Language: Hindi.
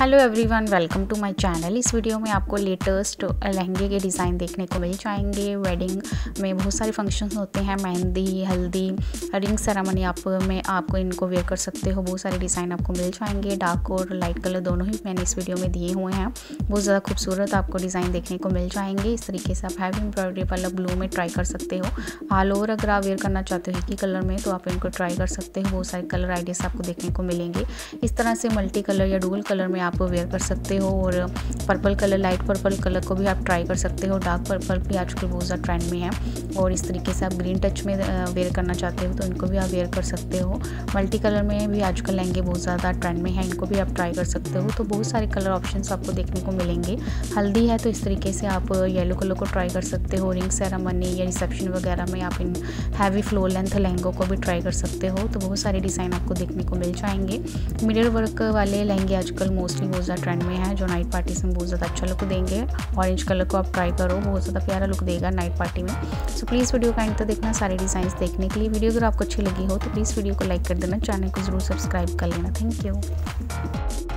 Hello everyone welcome to my channel इस वीडियो में आपको लेटेस्ट लहंगे के डिज़ाइन देखने को मिल जाएँगे। वेडिंग में बहुत सारे फ़ंक्शंस होते हैं, मेहंदी, हल्दी रिंग सेरेमनी आप में आपको इनको वेयर कर सकते हो। बहुत सारे डिज़ाइन आपको मिल जाएँगे। डार्क और लाइट कलर दोनों ही मैंने इस वीडियो में दिए हुए हैं। बहुत ज़्यादा खूबसूरत आपको डिज़ाइन देखने को मिल जाएँगे। इस तरीके से आप हैवी एम्ब्रॉयडरी वाला ब्लू में ट्राई कर सकते हो। ऑल ओवर अगर आप वेयर करना चाहते हो एक ही कलर में तो आप इनको ट्राई कर सकते हो। बहुत सारे कलर आइडियाज़ आपको देखने को मिलेंगे। इस तरह से मल्टी कलर या डुअल कलर में आप वेयर कर सकते हो और purple colour light purple colour को भी आप ट्राई कर सकते हो। डार्क पर्पल भी आजकल बहुत ज़्यादा ट्रेंड में है और इस तरीके से आप ग्रीन टच में वेयर करना चाहते हो तो इनको भी आप वेयर कर सकते हो। मल्टी कलर में भी आजकल लहंगे बहुत ज़्यादा ट्रेंड में है, इनको भी आप ट्राई कर सकते हो। तो बहुत सारे कलर ऑप्शन आपको देखने को मिलेंगे। हल्दी है तो इस तरीके से आप येलो कलर को ट्राई कर सकते हो। रिंग सेरामनी या रिसेप्शन वगैरह में आप इन हैवी फ्लो लेंथ लहंगों को भी ट्राई कर सकते हो। तो बहुत सारे डिज़ाइन आपको देखने को मिल जाएँगे। मिरर वर्क वाले लहंगे आजकल मोस्टली बहुत ज़्यादा ट्रेंड में है, जो नाइट पार्टी में बहुत ज़्यादा अच्छा लुक देंगे। ऑरेंज कलर को आप ट्राई करो बहुत ज़्यादा प्यारा लुक देगा नाइट पार्टी में। सो प्लीज़ वीडियो का एंड तो देखना, सारे डिज़ाइन देखने के लिए। वीडियो अगर आपको अच्छी लगी हो तो प्लीज़ वीडियो को लाइक कर देना चैनल को ज़रूर सब्सक्राइब कर लेना। Thank you